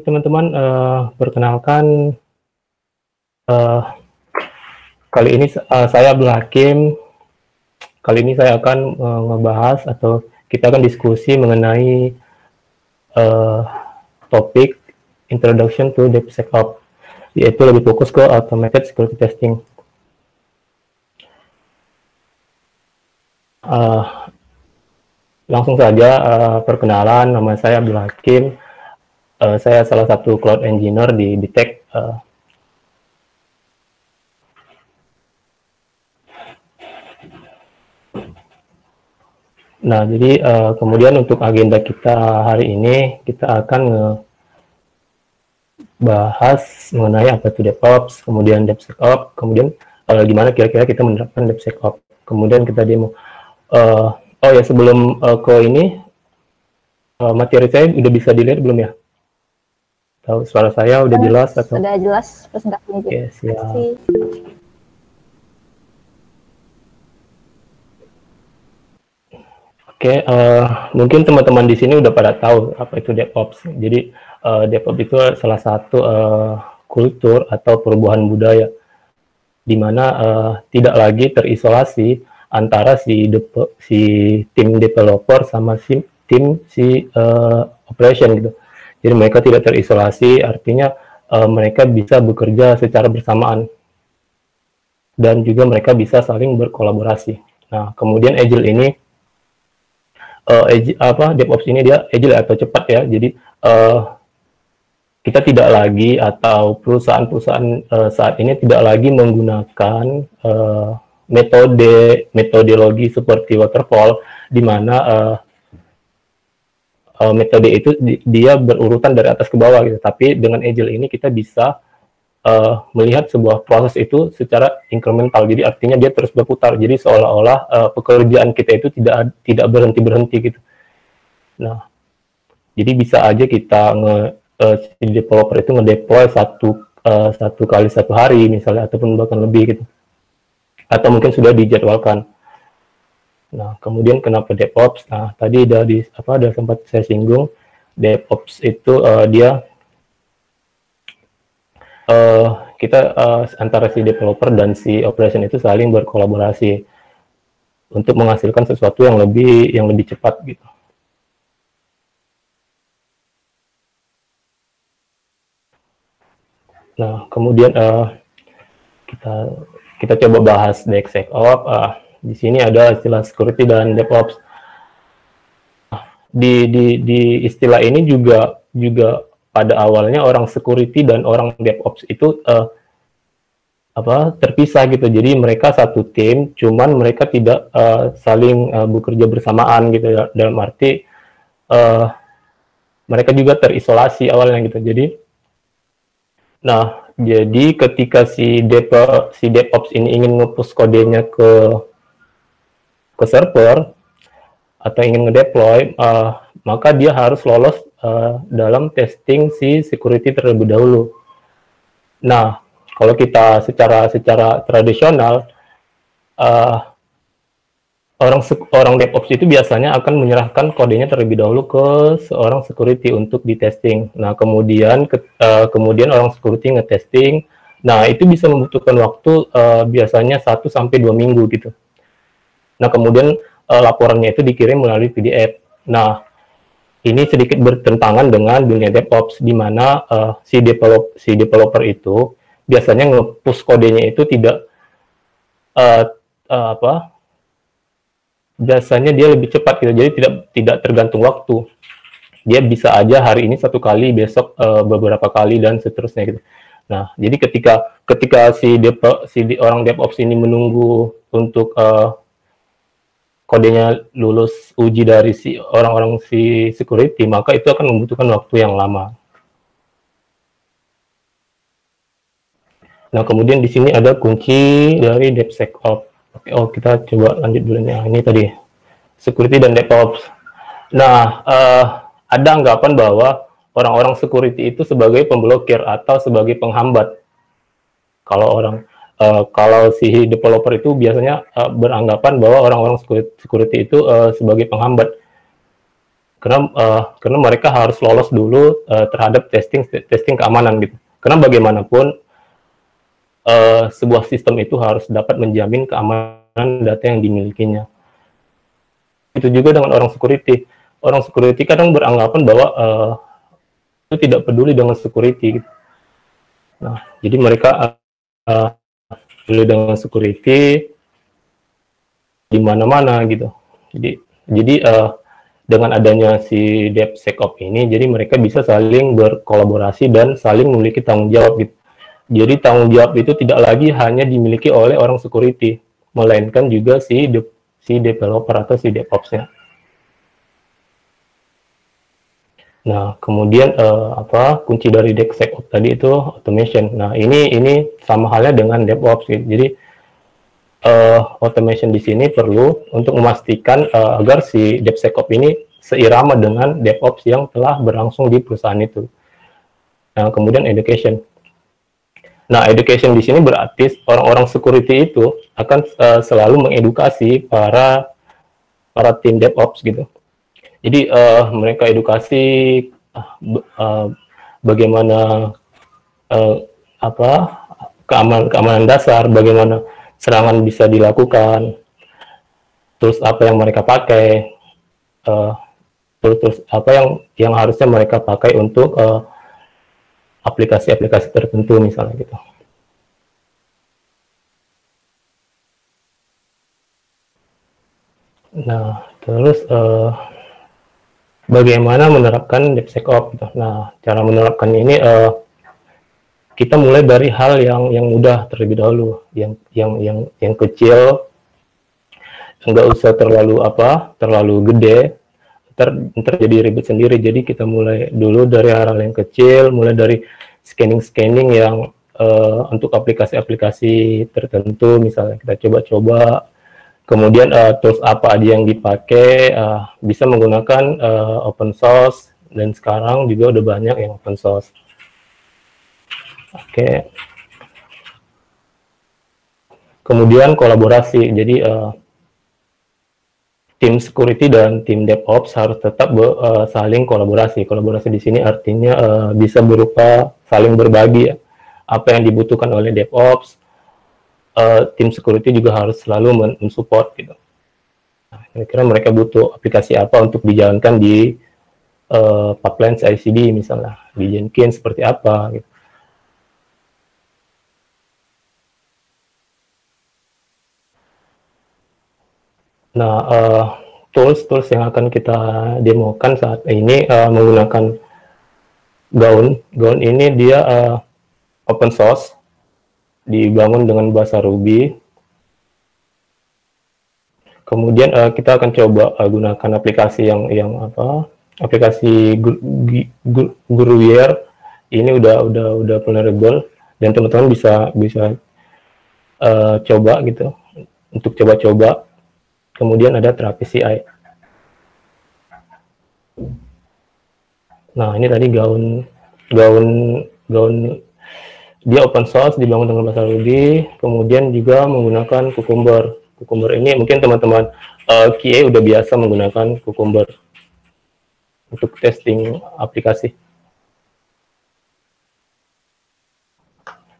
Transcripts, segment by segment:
teman-teman, uh, perkenalkan uh, kali ini uh, saya Abdul Hakim. Kali ini saya akan uh, ngebahas atau kita akan diskusi mengenai uh, topik Introduction to DevSecOps, yaitu lebih fokus ke Automated Security Testing. Uh, langsung saja uh, perkenalan, nama saya Abdul Hakim uh, saya salah satu cloud engineer di Bitek. Uh, nah, jadi uh, kemudian untuk agenda kita hari ini kita akan bahas mengenai apa itu DevOps, kemudian DevSecOps, kemudian uh, gimana kira-kira kita menerapkan DevSecOps. Kemudian kita demo. Uh, oh ya sebelum uh, ke ini uh, materi saya udah bisa dilihat belum ya? Tahu suara saya udah jelas atau? Sudah jelas presentasinya. Oke, siap. Oke, uh, mungkin teman-teman di sini udah pada tahu apa itu DevOps. Jadi uh, DevOps itu salah satu uh, kultur atau perubahan budaya di mana uh, tidak lagi terisolasi antara si si tim developer sama si tim si uh, operation gitu. Jadi mereka tidak terisolasi, artinya uh, mereka bisa bekerja secara bersamaan dan juga mereka bisa saling berkolaborasi. Nah, kemudian Agile ini uh, Agile, apa DevOps ini dia Agile atau cepat ya. Jadi uh, kita tidak lagi atau perusahaan-perusahaan uh, saat ini tidak lagi menggunakan uh, metode metodologi seperti waterfall di mana uh, uh, metode itu di, dia berurutan dari atas ke bawah gitu. Tapi dengan Agile ini kita bisa uh, melihat sebuah proses itu secara incremental. Jadi artinya dia terus berputar. Jadi seolah-olah uh, pekerjaan kita itu tidak tidak berhenti berhenti gitu. Nah, jadi bisa aja kita nge uh, developer itu ngedeploy satu uh, satu kali satu hari misalnya ataupun bahkan lebih gitu. Atau mungkin sudah dijadwalkan. Nah, kemudian kenapa DevOps? Nah, tadi udah di apa ada sempat saya singgung DevOps itu uh, dia uh, kita uh, antara si developer dan si operation itu saling berkolaborasi untuk menghasilkan sesuatu yang lebih yang lebih cepat gitu. Nah, kemudian uh, kita kita coba bahas DevSecOps. Uh, di sini ada istilah security dan DevOps. Di, di, di istilah ini juga juga pada awalnya orang security dan orang DevOps itu uh, apa terpisah gitu. Jadi mereka satu tim, cuman mereka tidak uh, saling uh, bekerja bersamaan gitu. Dalam arti uh, mereka juga terisolasi awalnya gitu. Jadi nah jadi ketika si dev si DevOps ini ingin ngepush kodenya ke ke server atau ingin ngedeploy, uh, maka dia harus lolos uh, dalam testing si security terlebih dahulu. Nah, kalau kita secara secara tradisional, uh, orang orang DevOps itu biasanya akan menyerahkan kodenya terlebih dahulu ke seorang security untuk di testing. Nah, kemudian ke, uh, kemudian orang security ngetesting. Nah, itu bisa membutuhkan waktu uh, biasanya 1 sampai dua minggu gitu. Nah, kemudian uh, laporannya itu dikirim melalui PDF. Nah, ini sedikit bertentangan dengan dunia DevOps di mana uh, si develop si developer itu biasanya nge-push kodenya itu tidak uh, uh, apa? Biasanya dia lebih cepat gitu. Jadi tidak tidak tergantung waktu. Dia bisa aja hari ini satu kali, besok uh, beberapa kali dan seterusnya gitu. Nah, jadi ketika ketika si si orang DevOps ini menunggu untuk uh, kodenya lulus uji dari si orang-orang si security, maka itu akan membutuhkan waktu yang lama. Nah, kemudian di sini ada kunci dari DevSecOps. Oke, oh kita coba lanjut dulu nih. Ini tadi security dan DevOps. Nah, uh, ada anggapan bahwa orang-orang security itu sebagai pemblokir atau sebagai penghambat. Kalau orang uh, kalau si developer itu biasanya uh, beranggapan bahwa orang-orang security itu uh, sebagai penghambat. karena uh, karena mereka harus lolos dulu uh, terhadap testing testing keamanan gitu. Karena bagaimanapun uh, sebuah sistem itu harus dapat menjamin keamanan data yang dimilikinya. Itu juga dengan orang security. Orang security kadang beranggapan bahwa uh, itu tidak peduli dengan security. Gitu. Nah, jadi mereka uh, peduli dengan security di mana-mana gitu. Jadi jadi uh, dengan adanya si DevSecOps ini, jadi mereka bisa saling berkolaborasi dan saling memiliki tanggung jawab gitu. Jadi tanggung jawab itu tidak lagi hanya dimiliki oleh orang security, melainkan juga si de si developer atau si DevOps-nya. Nah, kemudian uh, apa kunci dari DevSecOps tadi itu automation. Nah, ini ini sama halnya dengan DevOps gitu. Jadi uh, automation di sini perlu untuk memastikan uh, agar si DevSecOps ini seirama dengan DevOps yang telah berlangsung di perusahaan itu. Nah, kemudian education. Nah, education di sini berarti orang-orang security itu akan uh, selalu mengedukasi para para tim DevOps gitu. Jadi uh, mereka edukasi uh, bagaimana uh, apa keamanan keamanan dasar, bagaimana serangan bisa dilakukan, terus apa yang mereka pakai, uh, terus, terus apa yang yang harusnya mereka pakai untuk aplikasi-aplikasi uh, tertentu misalnya gitu. Nah, terus uh, bagaimana menerapkan DevSecOps? Gitu. Nah, cara menerapkan ini uh, kita mulai dari hal yang yang mudah terlebih dahulu, yang yang yang yang kecil, nggak usah terlalu apa, terlalu gede, ntar ntar jadi ribet sendiri. Jadi kita mulai dulu dari hal-hal yang kecil, mulai dari scanning-scanning yang uh, untuk aplikasi-aplikasi tertentu, misalnya kita coba-coba. Kemudian uh, tools apa aja yang dipakai, uh, bisa menggunakan uh, open source dan sekarang juga udah banyak yang open source. Oke. Kemudian kolaborasi. Jadi uh, tim security dan tim DevOps harus tetap uh, saling kolaborasi. Kolaborasi di sini artinya uh, bisa berupa saling berbagi apa yang dibutuhkan oleh DevOps. Uh, tim security juga harus selalu mensupport gitu. Nah, kira-kira mereka butuh aplikasi apa untuk dijalankan di uh, pipeline CI/CD misalnya di Jenkins seperti apa gitu. Nah, uh, tools-tools yang akan kita demokan saat ini uh, menggunakan Gaun. Gaun ini dia uh, open source, dibangun dengan bahasa Ruby. Kemudian uh, kita akan coba uh, gunakan aplikasi yang yang apa? Aplikasi Gruyere ini udah udah udah vulnerable dan teman-teman bisa bisa uh, coba gitu untuk coba-coba Kemudian ada terapi CI. Nah, ini tadi gaun gaun gaun dia open source dibangun dengan bahasa Ruby, kemudian juga menggunakan Cucumber. Cucumber ini mungkin teman-teman uh, eh, QA udah biasa menggunakan Cucumber untuk testing aplikasi.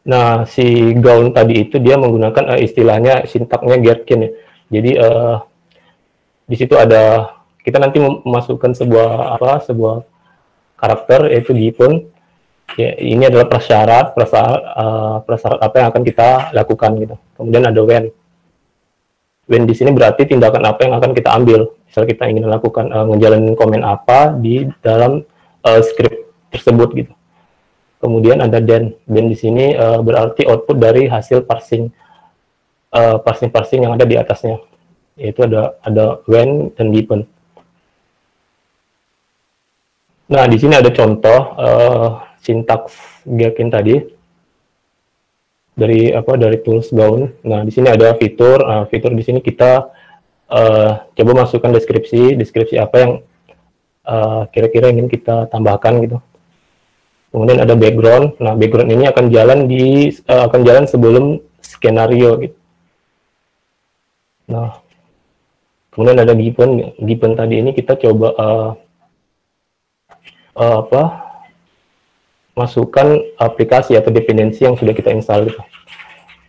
Nah, si gaun tadi itu dia menggunakan uh, istilahnya sintaknya Gherkin ya. Jadi uh, di situ ada kita nanti memasukkan sebuah apa sebuah karakter yaitu Gipun ya, ini adalah prasyarat prasyarat uh, prasyarat apa yang akan kita lakukan gitu. Kemudian ada when. When di sini berarti tindakan apa yang akan kita ambil. Misal kita ingin melakukan uh, ngejalanin komen apa di dalam uh, script tersebut gitu. Kemudian ada then. Then di sini uh, berarti output dari hasil parsing uh, parsing parsing yang ada di atasnya. Yaitu ada ada when dan given. Nah, di sini ada contoh uh, sintaks Gherkin tadi dari apa dari tools Gaun. Nah, di sini ada fitur. Uh, fitur di sini kita uh, coba masukkan deskripsi, deskripsi apa yang kira-kira uh, ingin kita tambahkan gitu. Kemudian ada background. Nah, background ini akan jalan di uh, akan jalan sebelum skenario gitu. Nah, Kemudian ada given, given tadi ini kita coba uh, uh, apa masukkan aplikasi atau dependensi yang sudah kita install gitu.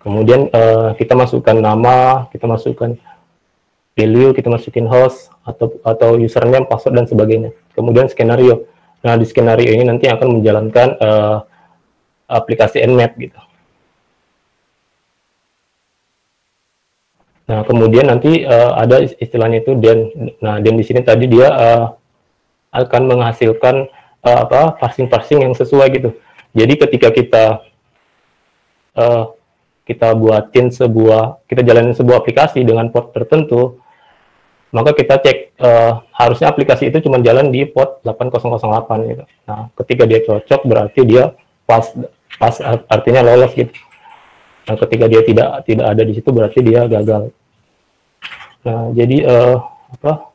Kemudian uh, kita masukkan nama, kita masukkan value, kita masukin host atau atau username, password dan sebagainya. Kemudian skenario. Nah di skenario ini nanti akan menjalankan uh, aplikasi Nmap gitu. Nah kemudian nanti uh, ada istilahnya itu dan nah dan di sini tadi dia uh, akan menghasilkan uh, apa parsing-parsing yang sesuai gitu. Jadi ketika kita uh, kita buatin sebuah, kita jalanin sebuah aplikasi dengan port tertentu, maka kita cek uh, harusnya aplikasi itu cuma jalan di port 8008 gitu. Nah, ketika dia cocok berarti dia pas pas artinya lolos gitu. Nah, ketika dia tidak tidak ada di situ berarti dia gagal. Nah, jadi uh, apa?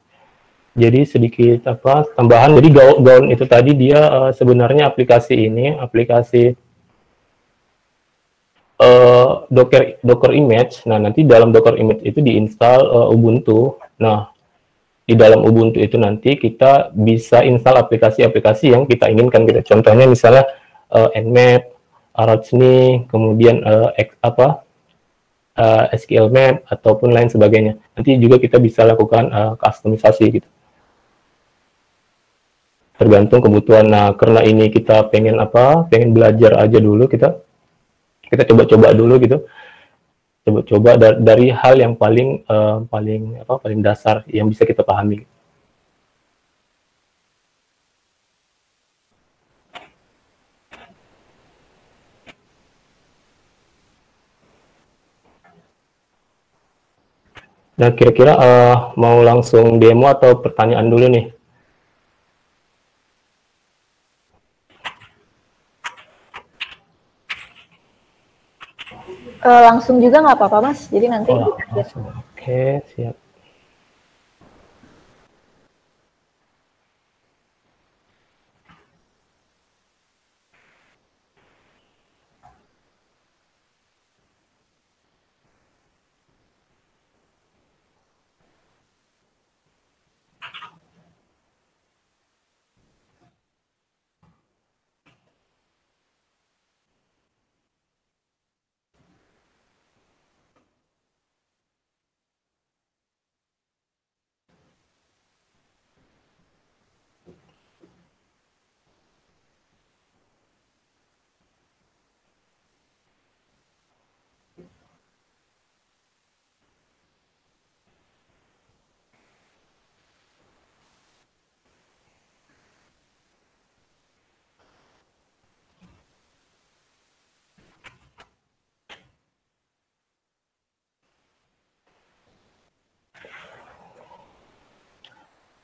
Jadi sedikit apa tambahan. Jadi gaun, gaun itu tadi dia uh, sebenarnya aplikasi ini aplikasi uh, Docker Docker image. Nah, nanti dalam Docker image itu diinstal uh, Ubuntu. Nah, di dalam Ubuntu itu nanti kita bisa install aplikasi-aplikasi yang kita inginkan gitu. Contohnya misalnya uh, Nmap, Arachne, kemudian uh, X, apa uh, SQL Map ataupun lain sebagainya. Nanti juga kita bisa lakukan uh, customisasi gitu. Tergantung kebutuhan. Nah, karena ini kita pengen apa? Pengen belajar aja dulu kita kita coba-coba dulu gitu coba-coba dari, hal yang paling uh, paling apa paling dasar yang bisa kita pahami Nah, kira-kira uh, mau langsung demo atau pertanyaan dulu nih? Uh, langsung juga nggak apa-apa mas. Jadi nanti. Oh, Oke, okay, siap.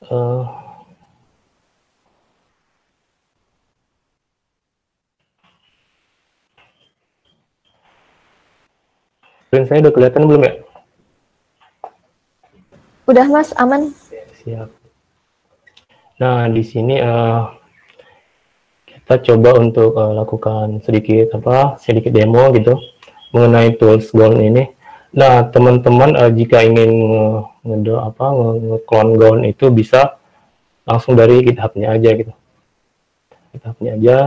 Uh, screen saya udah kelihatan belum ya? Udah mas, aman. Siap. Nah di sini uh, kita coba untuk uh, lakukan sedikit apa sedikit demo gitu mengenai tools Gold ini. Nah, teman-teman uh, jika ingin nge apa nge-clone gaun itu bisa langsung dari GitHub-nya aja gitu. GitHub-nya aja.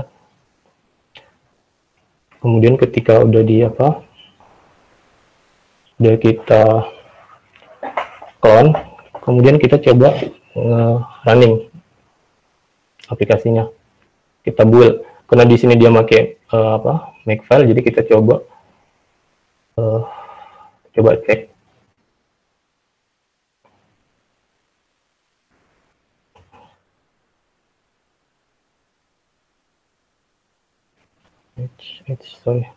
Kemudian ketika udah di apa? Udah kita clone, kemudian kita coba running aplikasinya. Kita build. Karena di sini dia pakai uh, apa? make file jadi kita coba uh, Coba cek. Sorry.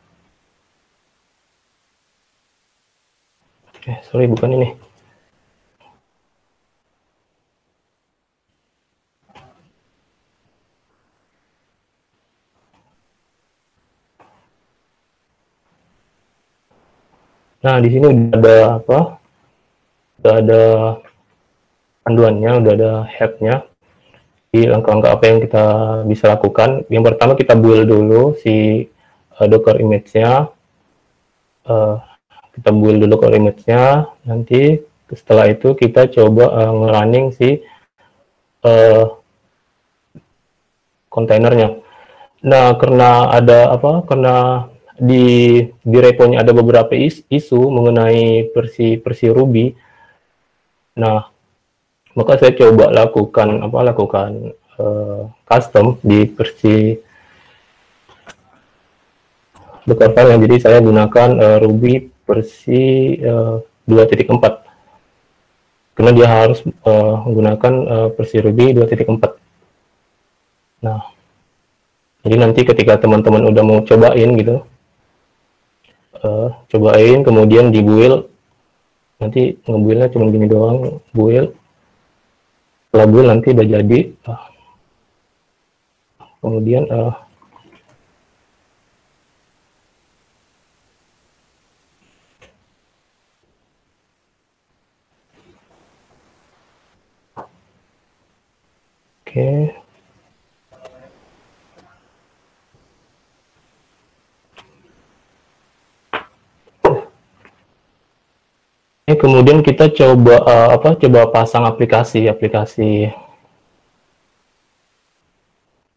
Eh, sorry, bukan ini. Nah, di sini udah ada apa? Udah ada panduannya, udah ada headnya. Langkah-langkah apa yang kita bisa lakukan. Yang pertama kita build dulu si uh, Docker image-nya. Uh, kita build dulu Docker image-nya. Nanti setelah itu kita coba uh, ngerunning si uh, kontainernya. Nah, karena ada apa? Karena di di reponya ada beberapa is, isu mengenai versi versi Ruby. Nah, maka saya coba lakukan apa? Lakukan uh, custom di versi Docker file yang jadi saya gunakan uh, Ruby versi uh, 2.4 karena dia harus uh, menggunakan uh, versi Ruby 2.4 nah jadi nanti ketika teman-teman udah mau cobain gitu uh, cobain kemudian di build nanti ngebuildnya cuma gini doang build build nanti udah jadi uh, kemudian uh, Oke. Ini kemudian kita coba uh, apa? Coba pasang aplikasi, aplikasi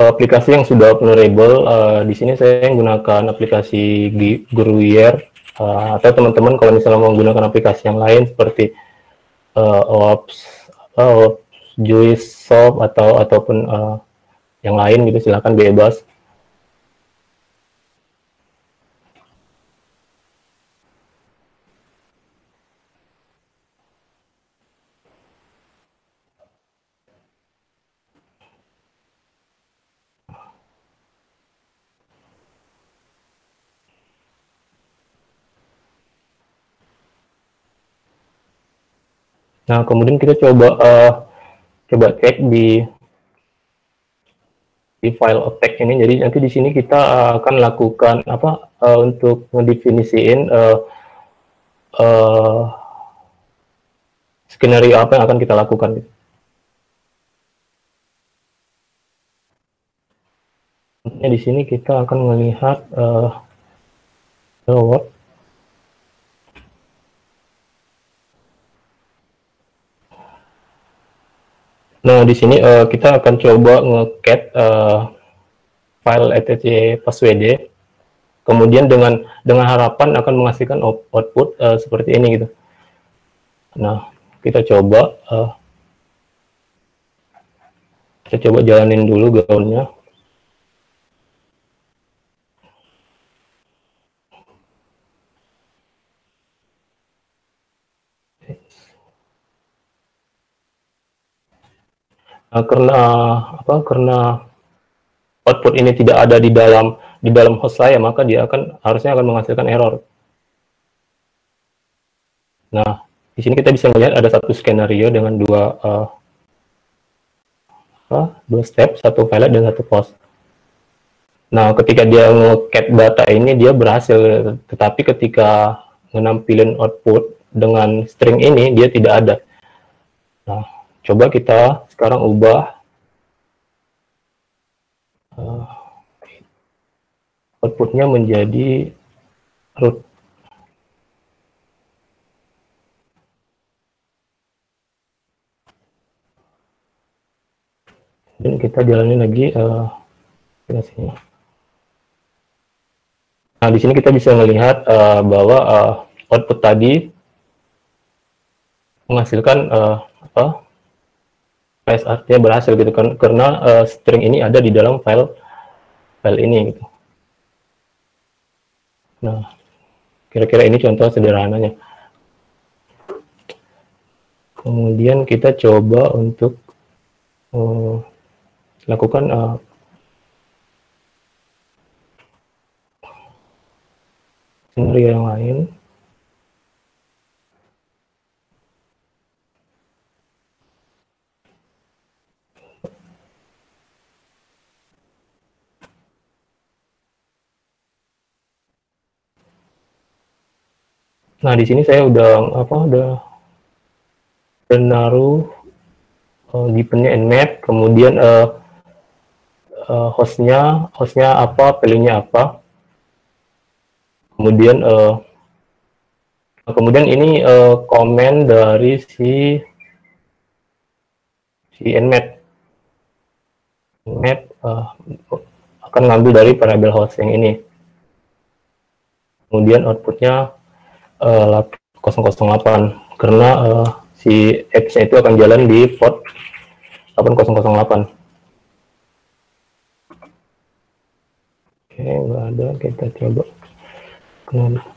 aplikasi yang sudah vulnerable. Uh, di sini saya menggunakan aplikasi Gruyere uh, atau teman-teman kalau misalnya mau menggunakan aplikasi yang lain seperti uh, Ops, uh, Juice Shop atau ataupun uh, yang lain gitu silahkan bebas. Nah, kemudian kita coba uh, coba cek di di file attack ini. Jadi nanti di sini kita akan lakukan apa uh, untuk mendefinisiin uh, uh, skenario apa yang akan kita lakukan. di sini kita akan melihat uh, Nah, di sini uh, kita akan coba nge-cat uh, file etc passwd. Kemudian dengan dengan harapan akan menghasilkan output uh, seperti ini gitu. Nah, kita coba uh, kita coba jalanin dulu gaunnya. Uh, karena apa karena output ini tidak ada di dalam di dalam host saya maka dia akan harusnya akan menghasilkan error. Nah, di sini kita bisa melihat ada satu skenario dengan dua uh, apa, dua step, satu file dan satu post. Nah, ketika dia nge-cat data ini dia berhasil, tetapi ketika menampilkan output dengan string ini dia tidak ada. Nah, Coba kita sekarang ubah uh, outputnya menjadi root. Dan kita jalani lagi uh, aplikasinya. Nah, di sini kita bisa melihat uh, bahwa uh, output tadi menghasilkan uh, apa PS artinya berhasil gitu kan karena uh, string ini ada di dalam file file ini gitu. Nah, kira-kira ini contoh sederhananya. Kemudian kita coba untuk uh, lakukan uh, scenario yang lain. Nah, di sini saya udah apa udah menaruh uh, givennya nmap, kemudian uh, uh, hostnya hostnya apa, value-nya apa. Kemudian uh, kemudian ini uh, komen dari si si nmap nmap uh, akan ngambil dari variabel host yang ini. Kemudian outputnya uh, 008 karena uh, si apps-nya itu akan jalan di port 8008. Oke, nggak ada. Kita coba. Kenapa?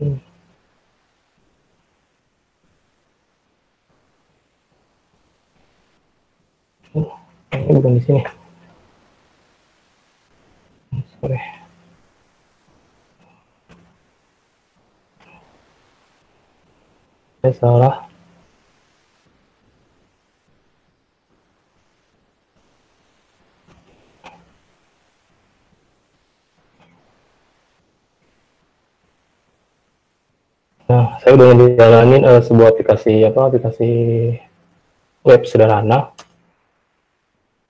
Ini bukan di sini. Sorry. Saya salah. Nah, saya udah ngejalanin uh, sebuah aplikasi apa aplikasi web sederhana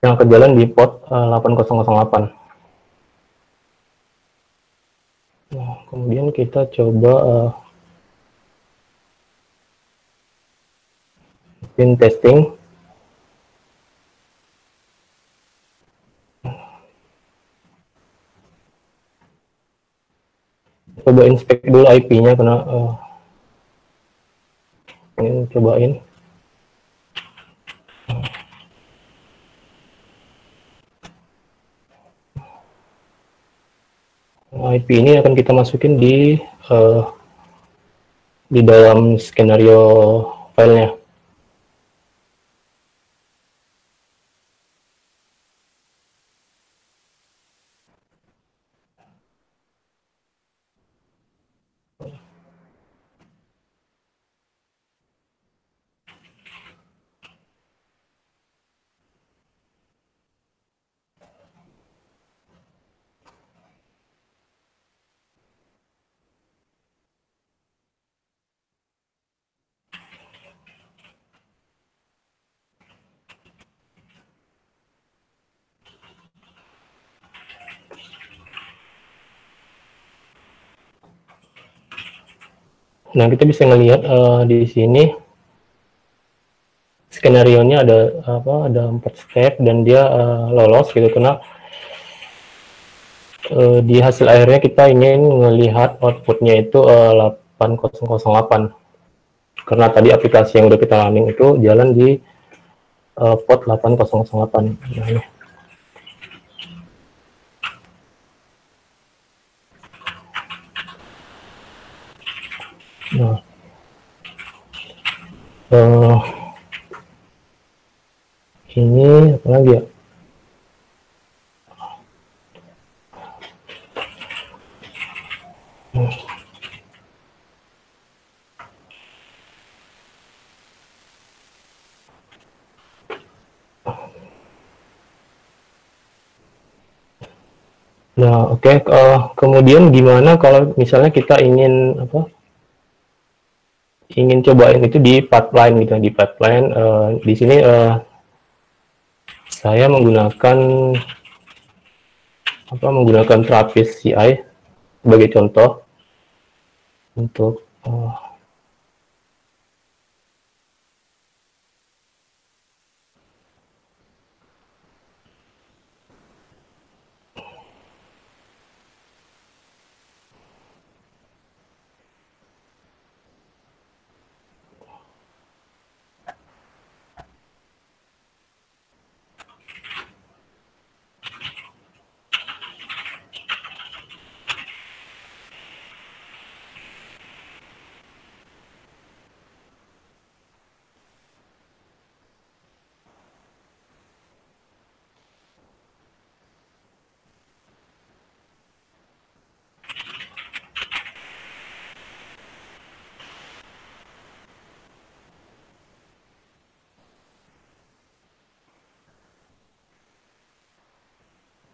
yang kejalan di port uh, 8008. Nah, kemudian kita coba uh, pin testing. Coba inspect dulu IP-nya karena uh, ini cobain IP ini akan kita masukin di uh, di dalam skenario filenya. Nah, kita bisa ngelihat uh, di sini skenario nya ada apa? Ada empat step dan dia uh, lolos gitu karena uh, di hasil akhirnya kita ingin melihat outputnya itu uh, 8008 karena tadi aplikasi yang udah kita running itu jalan di uh, port 8008. Nah, ini. Nah, uh, ini apa lagi ya? Nah, oke. Okay. Uh, kemudian gimana kalau misalnya kita ingin apa? Ingin cobain itu di pipeline gitu. Di pipeline uh, di sini uh, saya menggunakan apa menggunakan Travis CI sebagai contoh untuk uh,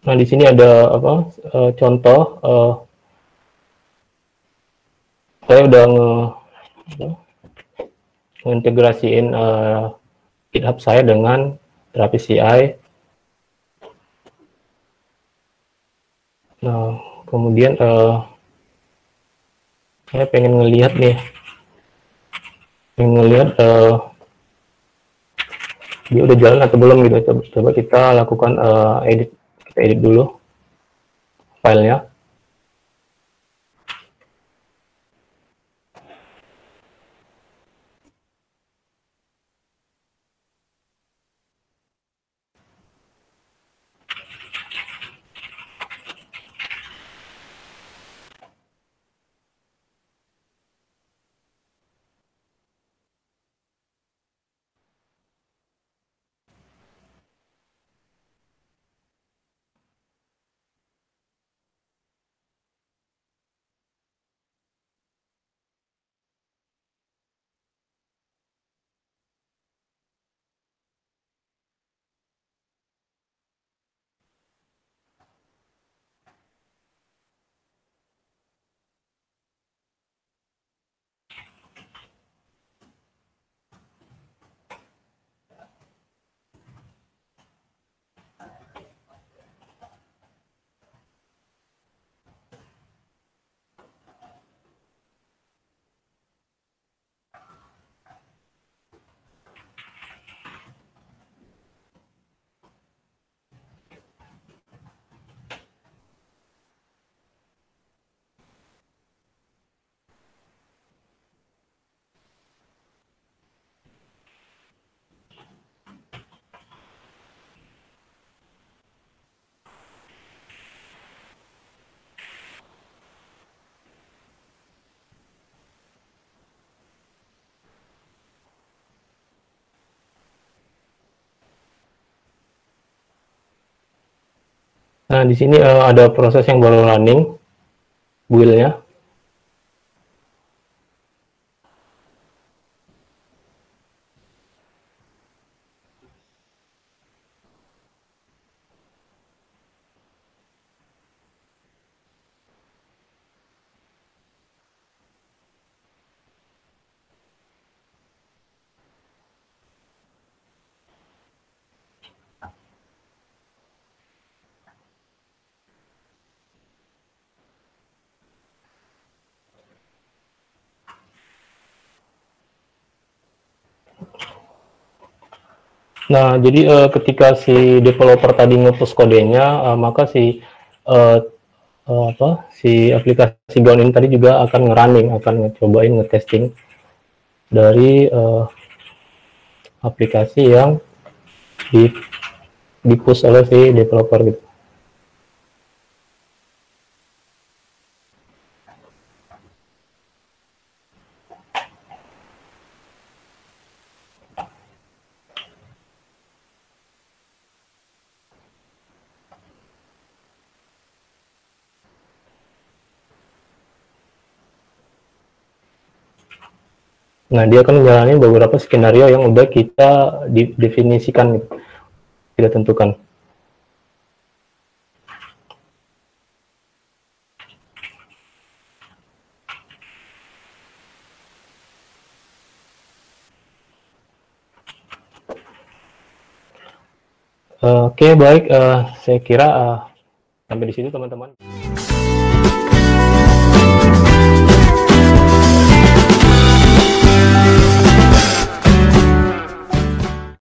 Nah, di sini ada apa uh, contoh uh, saya udah nge, ngintegrasiin uh, GitHub saya dengan terapi CI. Nah, kemudian uh, saya pengen ngelihat nih, pengen ngelihat uh, dia udah jalan atau belum gitu. Coba, coba kita lakukan uh, edit edit dulu filenya. Nah, di sini uh, ada proses yang baru running, build-nya. Nah, jadi uh, ketika si developer tadi nge-push kodenya, uh, maka si uh, uh, apa si aplikasi Gaun ini tadi juga akan ngerunning, akan ngecobain ngetesting dari uh, aplikasi yang di di push oleh si developer gitu. Nah, dia akan menjalani beberapa skenario yang udah kita definisikan, kita tentukan. Oke, okay, baik. Uh, saya kira uh, sampai di sini teman-teman.